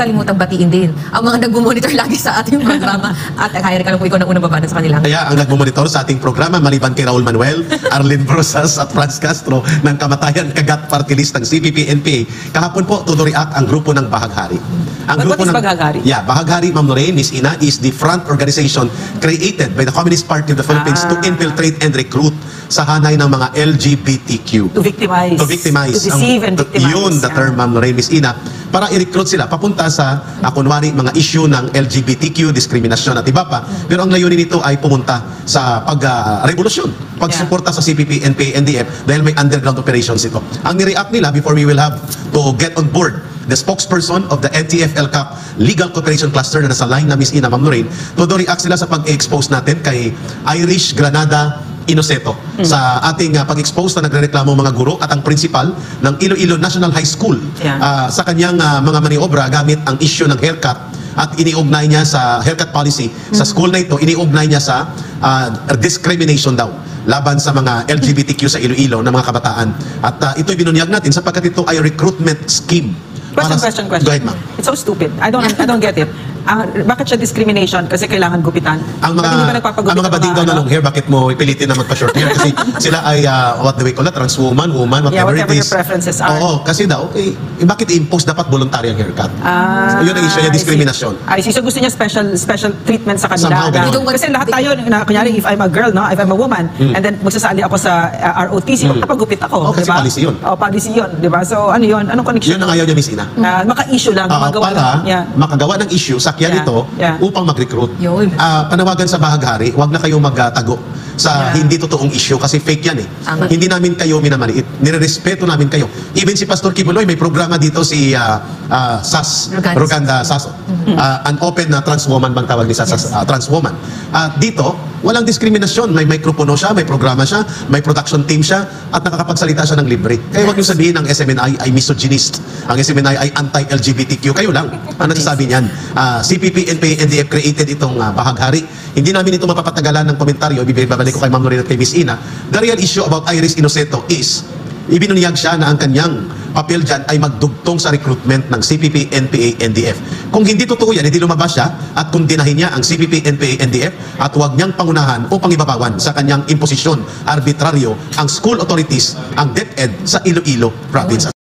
kalimutang batiin din ang mga nag-monitor lagi sa ating programa at kaya ka lang po ikaw ng unang babana sa kanila. Kaya ang nagmumonitor sa ating programa, maliban kay Raul Manuel, Arlene Brosas at Franz Castro ng kamatayan kagat party list ng CPP-NPA, kahapon po to react ang grupo ng Bahaghari. Ang what is Bahaghari? Yeah, Bahaghari, Ma'am Lorraine, Miss Ina, is the front organization created by the Communist Party of the Philippines to Ah. infiltrate and recruit sa hanay ng mga LGBTQ. To victimize. To victimize. To deceive and to- victimize. Yun, the term, Ma'am Lorraine, Miss Ina, para i-recruit sila papunta sa, uh, kunwari, mga issue ng LGBTQ, diskriminasyon at iba pa. Pero ang layunin nito ay pumunta sa pag-revolusyon, pagsuporta sa CPP, NPA, NDF dahil may underground operations ito. Ang nireact nila before we will have to get on board the spokesperson of the NTF-LCAP Legal Cooperation Cluster na nasa line na Miss Ina Ma'am Lorraine, todo react sila sa pag-expose natin kay Irish Granada Inoceto sa ating uh, pag-expose na nagrereklamo mga guro at ang principal ng Iloilo National High School Yeah. ah, sa kanyang ah, mga maniobra gamit ang issue ng haircut at iniugnay niya sa haircut policy sa school na ito iniugnay niya sa ah, discrimination daw laban sa mga LGBTQ sa Iloilo na mga kabataan at ah, ito'y binunyag natin sapagkat ito ay recruitment scheme Question, para question, question. Go ahead, ma'am. It's so stupid. I don't, I don't get it. Ah, bakit siya discrimination? Kasi kailangan gupitan. ang mga ba ang mga ng bading daw na long hair bakit mo ipilitin na magpa-short hair kasi sila ay ah, what do we call it trans woman woman Yeah, whatever, whatever it your is preferences are. oo kasi daw eh, eh, bakit i-impose dapat voluntary ang haircut Ah, yun ang issue niya diskriminasyon I see. So gusto niya special special treatment sa kanila. Somehow, ganun. kasi lahat tayo, na, kunyari, if I'm a girl, no? if I'm a woman, and then magsasali ako sa uh, ROTC, Mm. magpapagupit ako. Oh, kasi diba? policy yun. Oh, policy yun. Diba? So ano yun? Anong connection? yun ang ayaw niya Miss Ina Ah, maka-issue lang. Ah, gumagawa para lang. Yeah. makagawa ng issue, sakyan Yeah, ito yeah. upang mag-recruit. Yun. Ah, panawagan sa bahaghari, huwag na kayong magtago sa Yeah. hindi totoong issue kasi fake yan eh. Tama. Hindi namin kayo minamaliit. Nirerespeto namin kayo. Even si Pastor Kibuloy, may programa dito si ah, ah, Sas, Roganda. Roganda Saso. Ah, an open na trans woman bang tawag ni Sas, Yes. ah, trans woman. At dito, walang diskriminasyon. May microphone siya, may programa siya, may production team siya, at nakakapagsalita siya ng libre. Kaya huwag niyo sabihin ang SMNI ay misogynist. Ang SMNI ay anti-LGBTQ. Kayo lang ang nagsasabi niyan. Ah, CPP, NPA, NDF created itong ah, bahaghari. Hindi namin ito mapapatagalan ng komentaryo. Ibibabalik ko kay Ma'am Lorena at kay Miss Ina. The real issue about Iris Inoceto is ibinunyag siya na ang kanyang papel dyan ay magdugtong sa recruitment ng CPP, NPA, NDF. Kung hindi totoo yan, hindi lumabas siya at kundinahin niya ang CPP, NPA, NDF at huwag niyang pangunahan upang ibabawan sa kanyang imposisyon arbitraryo ang school authorities, ang DepEd sa Iloilo Province.